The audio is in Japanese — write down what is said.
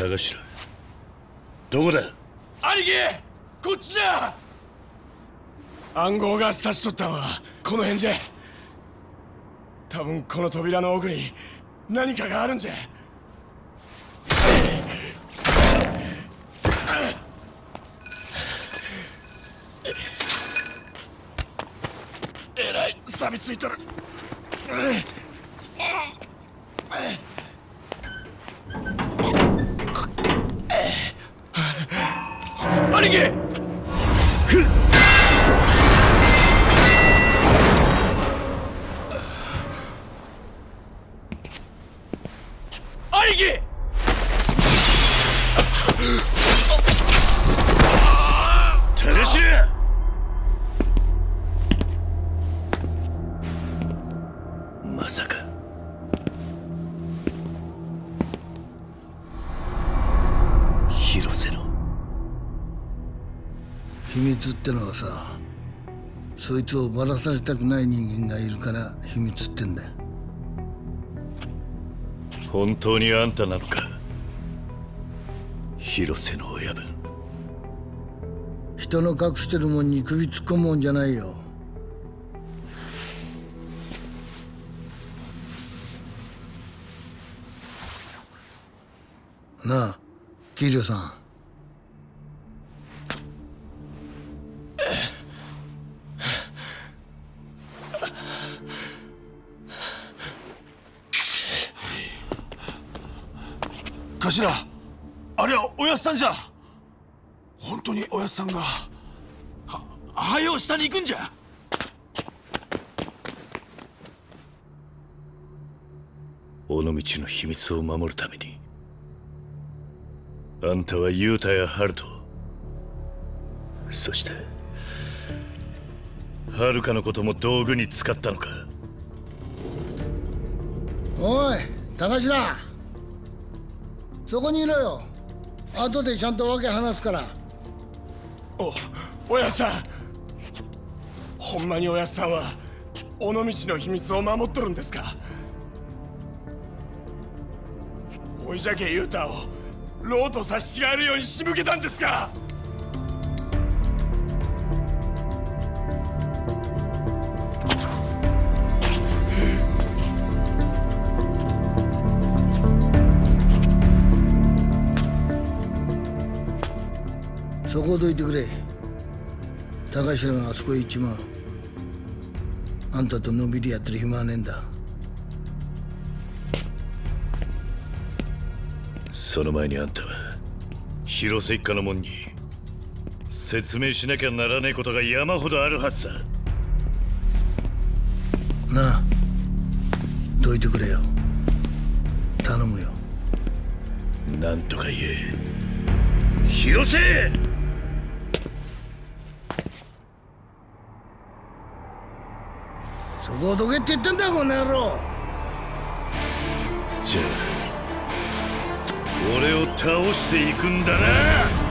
田頭どこだ？兄貴！こっちじゃ暗号が刺しとったんはこの辺じゃ。多分この扉の奥に何かがあるんじゃ。えらい錆びついとる。兄貴。兄貴田頭まさか。広瀬の秘密ってのはさそいつをばらされたくない人間がいるから秘密ってんだよ。本当にあんたなのか？広瀬の親分。人の隠してるもんに首突っ込むもんじゃないよ。なあ桐生さん頭あれはおやっさんじゃ。本当におやっさんがははよ下に行くんじゃ。尾道の秘密を守るためにあんたは雄太や春人そして遥かのことも道具に使ったのか。おい高頭そこにいろよ。後でちゃんと訳話すから。おおやさん。ほんまにおやっさんは尾道の秘密を守っとるんですか？おいじゃけ雄太をローと差し違えるように仕向けたんですか？そこをどいてくれ。高頭があそこへ行っちまう。あんたとのんびりやってる暇はねえんだ。その前にあんたは広瀬一家の門に説明しなきゃならねえことが山ほどあるはずだ。なあどいてくれよ。頼むよ。なんとか言え。広瀬そこどけって言ってんだこの野郎。じゃあ俺を倒していくんだな。